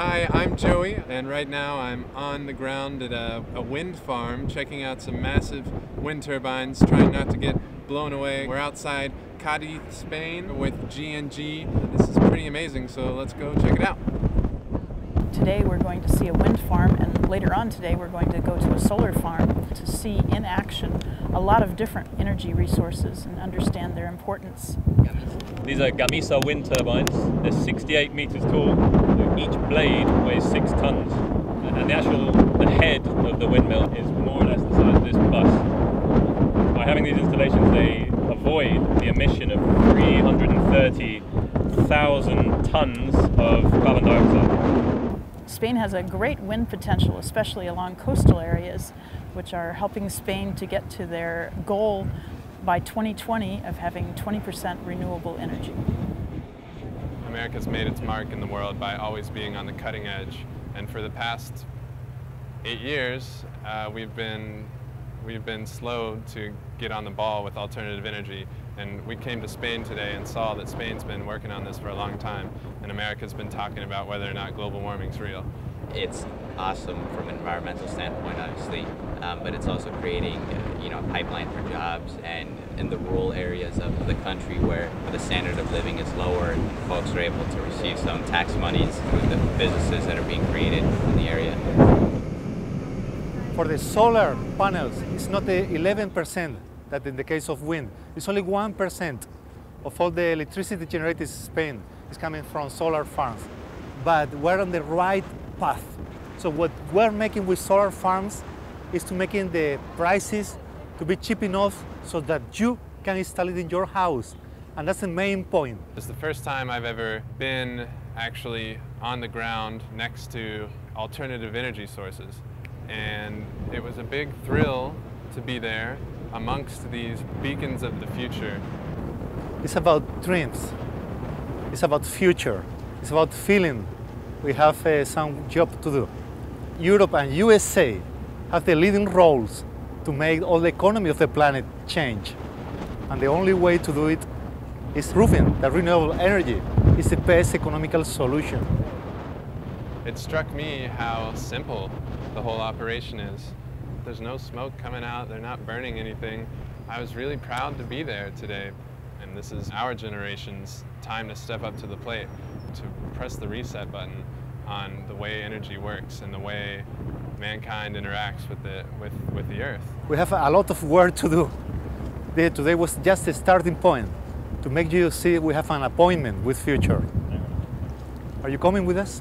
Hi, I'm Joey, and right now I'm on the ground at a, a, wind farm checking out some massive wind turbines, trying not to get blown away. We're outside Cadiz, Spain with GNG. This is pretty amazing, so let's go check it out. Today we're going to see a wind farm, and later on today we're going to go to a solar farm to see in action a lot of different energy resources and understand their importance. These are Gamesa wind turbines. They're 68 meters tall. Each blade weighs six tons. And the actual the head of the windmill is more or less the size of this bus. By having these installations, they avoid the emission of 330,000 tons of carbon dioxide. Spain has a great wind potential, especially along coastal areas, which are helping Spain to get to their goal by 2020 of having 20% renewable energy. America's made its mark in the world by always being on the cutting edge. And for the past eight years, uh, we've been we've been slow to get on the ball with alternative energy. And we came to Spain today and saw that Spain's been working on this for a long time, and America's been talking about whether or not global warming's real. It's awesome from an environmental standpoint, obviously, um, but it's also creating, you know, a pipeline for jobs and in the rural areas of the country where the standard of living is lower folks are able to receive some tax monies through the businesses that are being created in the area. For the solar panels, it's not the 11% that in the case of wind, it's only 1% of all the electricity generated in Spain is coming from solar farms. But we're on the right path. So what we're making with solar farms is to making the prices to be cheap enough so that you can install it in your house. And that's the main point. It's the first time I've ever been actually on the ground next to alternative energy sources. And it was a big thrill to be there amongst these beacons of the future. It's about dreams. It's about future. It's about feeling we have uh, some job to do. Europe and USA have the leading roles to make all the economy of the planet change. And the only way to do it is proving that renewable energy is the best economical solution. It struck me how simple the whole operation is. There's no smoke coming out, they're not burning anything. I was really proud to be there today. And this is our generation's time to step up to the plate, to press the reset button on the way energy works and the way mankind interacts with the, with, with the earth. We have a lot of work to do. Today was just a starting point to make you see we have an appointment with future. Are you coming with us?